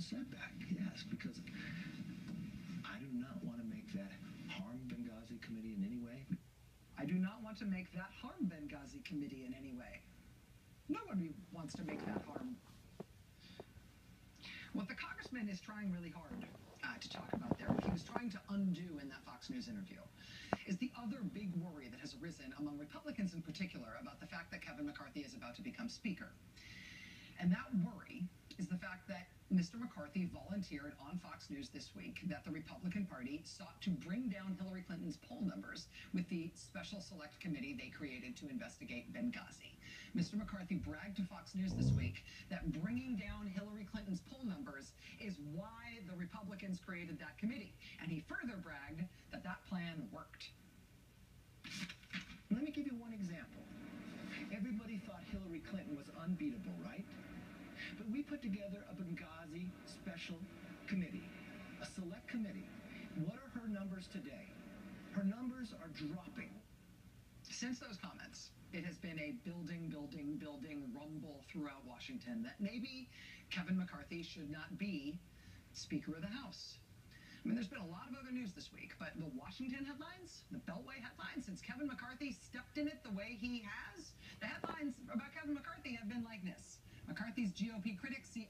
a setback, yes, because I do not want to make that harm Benghazi committee in any way. I do not want to make that harm Benghazi committee in any way. Nobody wants to make that harm. What the congressman is trying really hard uh, to talk about there, what he was trying to undo in that Fox News interview, is the other big worry that has arisen among Republicans in particular about the fact that Kevin McCarthy is about to become Speaker. And that worry is the fact that Mr. McCarthy volunteered on Fox News this week that the Republican Party sought to bring down Hillary Clinton's poll numbers with the special select committee they created to investigate Benghazi. Mr. McCarthy bragged to Fox News this week that bringing down Hillary Clinton's poll numbers is why the Republicans created that committee. And he further bragged that that plan worked. Let me give you one example. Everybody thought Hillary Clinton was unbeatable, right? But we put together a Benghazi special committee, a select committee. What are her numbers today? Her numbers are dropping. Since those comments, it has been a building, building, building rumble throughout Washington that maybe Kevin McCarthy should not be Speaker of the House. I mean, there's been a lot of other news this week, but the Washington headlines, the Beltway headlines, since Kevin McCarthy stepped in it the way he has, GOP critics see